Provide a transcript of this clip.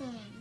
sand.